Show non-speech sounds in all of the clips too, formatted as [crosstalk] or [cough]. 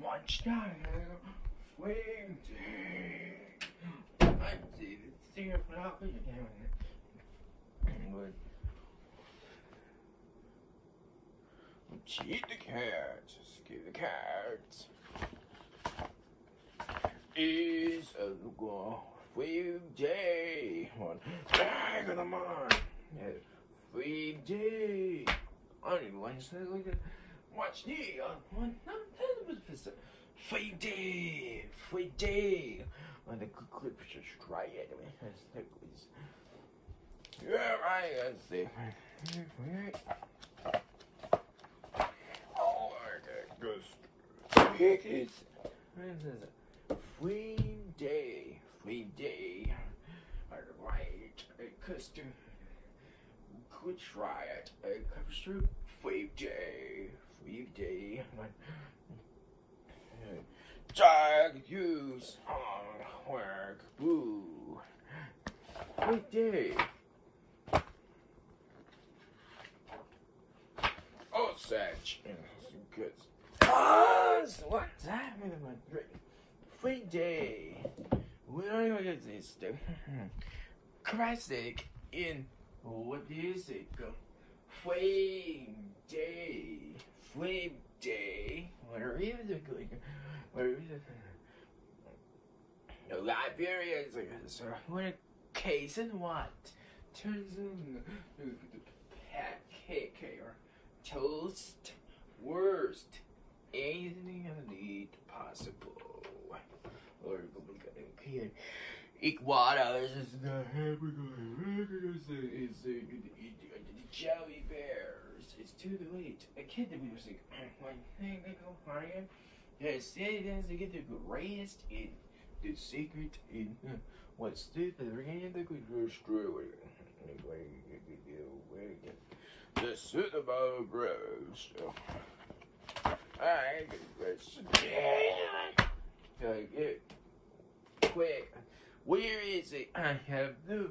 watch out, Wendy. I see the thing of Cheat the cards, give the cards. Is a go free day one bag of the mind. Free day. I to say like that. Watch me on one. Free day, free day. On the clip, just try it. Yeah, right. Let's see. Oh, okay, good. It's free day, free day. Alright, a custom. Good try it. A custom free day, free day. Dog use on work, boo. Free day. Osage. Good. Ah, what's happening in my drink? Free day. We don't even get this. [laughs] Classic in what is it? Free day. Flame day. Where is it going? Where is it? No, Liberia is like so what a case and what? Turns in the pancake or toast, worst, anything I need possible. Or here, Iguana is uh, the is the jelly bears. It's too late. A kid that was like, one thing they go higher. Yes, to get the greatest in the secret in [laughs] what's the ring the good destroy. The suit suitable bros. Oh. I get quick. Where is it? I have no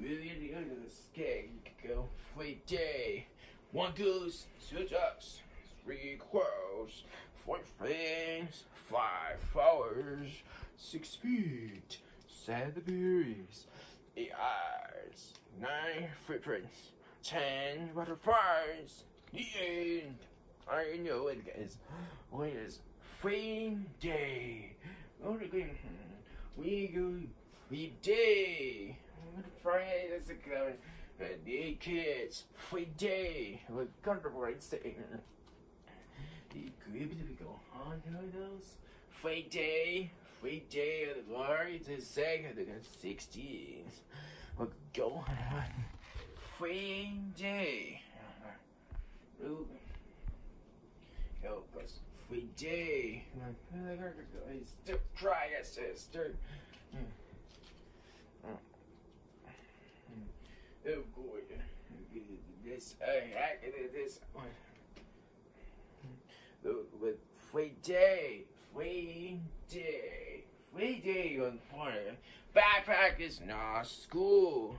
really under the scale. You can go free day. One goose, two ducks, three crows, four fins, five flowers, six feet, seven berries, eight eyes, nine footprints, ten butterflies. The end. I know it, guys. What is free day? Oh, we go day. Friday is a good. The kids, free day. We're gonna write saying. The group to go on those. Free day, free day of the glory to say the 60s. We're going on. Free day. Ooh. Help us. Free day. Still try it, sister. Hmm. Oh boy. This, I, this. With free day. Free day. Free day on fire. Backpack is not school.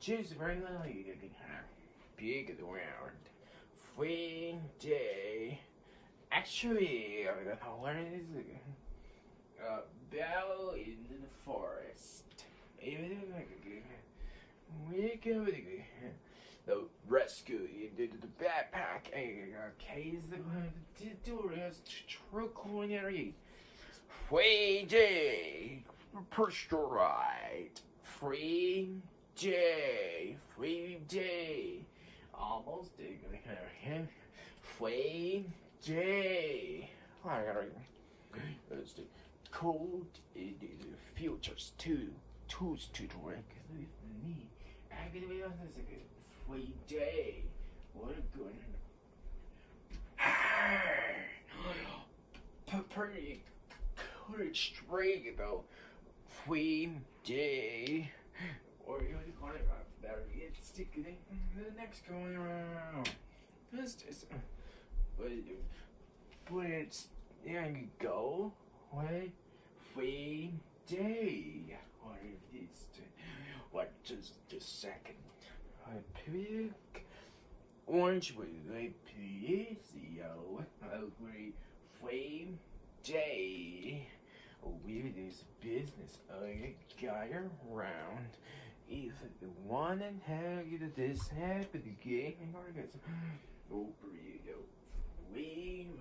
Choose very little you can have. Big around. Free day. Actually, I don't know is it? Uh, battle in the forest. The rescue the, the backpack case the tutorials true culinary free day right free day free day almost free day I gotta it's the the futures too tools to drink with me. I could be on this a free day. What a good. Pretty courage drink though. Free day. Or you call it better get stick the next going around. This is but but it's there you go. Wait free day or if it's What just a second? I pick orange with a PCO. Great flame day. With this business, a guy around. Is the one and you did this happen again? Oh, burrito. Flame,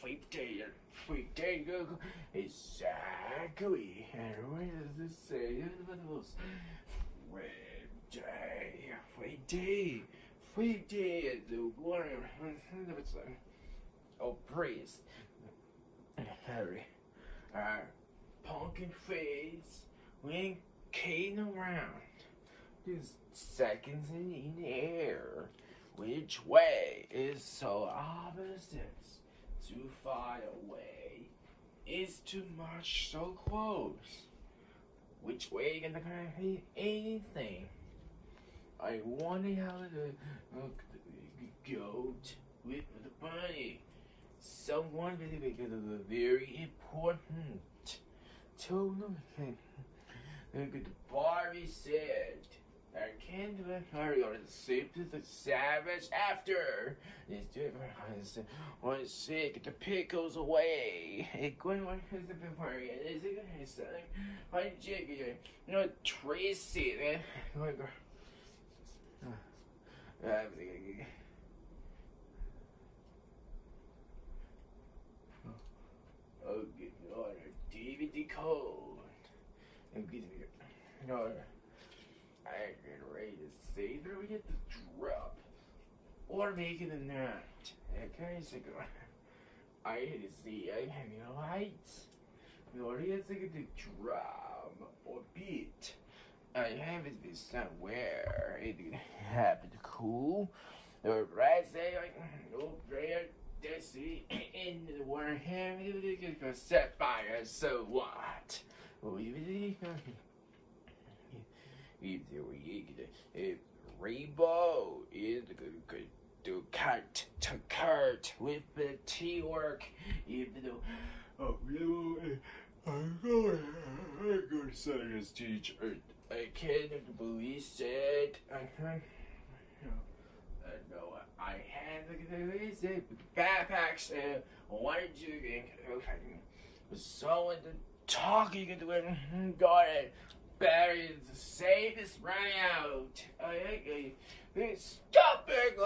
flame day, flame day. Exactly. And what does this say? Flame day, flame day, flame day. The water. Oh, praise. Harry. Our uh, pumpkin face went came around. Just seconds in the air. Which way is so opposite? Too far away. Is too much so close. Which way can I be anything? I wonder how the, uh, the goat with the bunny. Someone really because of the very important. Told them the Barbie said. I can't do it. Hurry the sleep to the savage after. It's different. One sick, the pickles away. It going on his party. Is it going to say? I jiggy. You know, Tracy. Oh my god. Ah. Ah, oh, good Lord. DVD code. And get me. No. Get to say that we get the drop. Or make it a night. Okay, so go. I hit to see I have your lights. Or it's like the drum or beat. I have it be somewhere. It happened cool. Or right say like no prayer destiny in the water hand set fire, so what? [laughs] Eh, rainbow is to do cut to cut with the teamwork, even though oh, you eh, I'm going I'm going to say this teacher. I can't believe it. I can't. No, I had visit with backpacks and wanted to was so into talking into it. Got it. Battery the save is running out. I, I, I, stop it!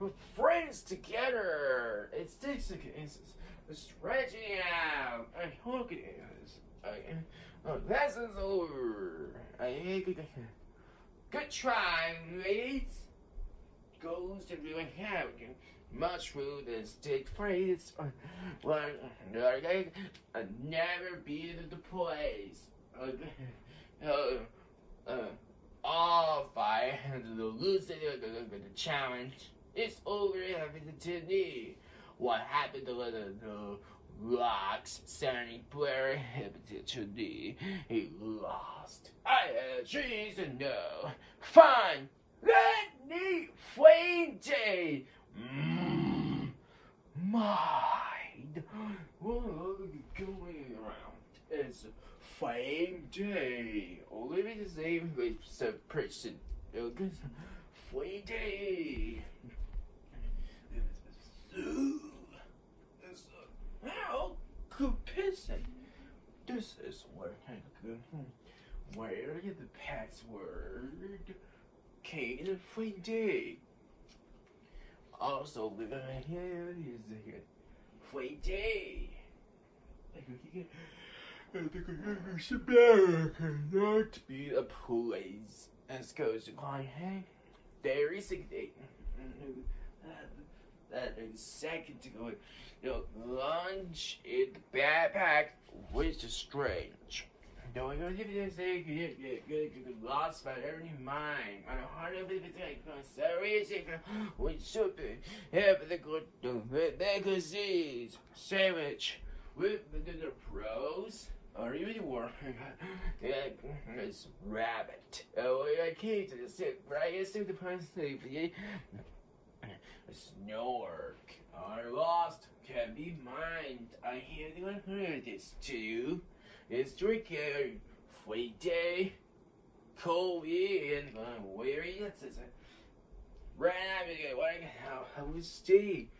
We're friends together. It's this it's, it's stretching out. I hope it is. I, oh, lesson's over. I, good try, ladies. Goes to doing how much food and stick phrase. Well, I never be to the place [laughs] uh, uh, all five [laughs] the losing the, challenge. It's over to me. What happened to the, the rocks Sunny Blair [laughs] happened to me? He lost. I had trees and no. Fine. Let me day. Mm, mind. What are going around? It's Flame Day. Only the same with the person. Flame Day. How good person. This is where good. Where the password came in Flame Day. Also, gonna hear is the Flame Day. America not be a place. as goes climb hey there is a day that is second to go you know, lunch in the backpack which is strange don't go to the say get get lost by every mind. On a hard of it like serious which should be have the good disease sandwich with the pros or even worse, it's rabbit. Oh, I can't sit right. I see the person sleep. Snork. Our lost can be mined. I hear heard this too. It's tricky. Free day. cold in where is it? Right now, what how how was Steve? Candle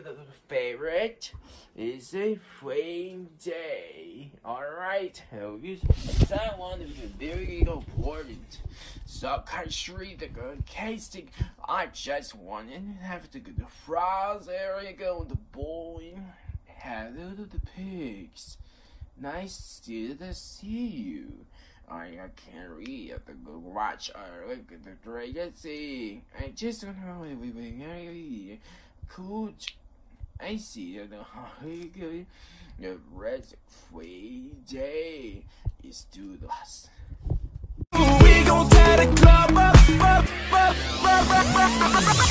the favorite is a flame day. Alright, that one is very important. So country the good casting. I just want to have to get the fries area go the boy. Hello to the pigs. Nice to see you. I, can't read the good watch I look at the dragon. I just want to cool. I see the the red free day is to the us. We gon' tear the club up, up, up, up, up, up, up, up.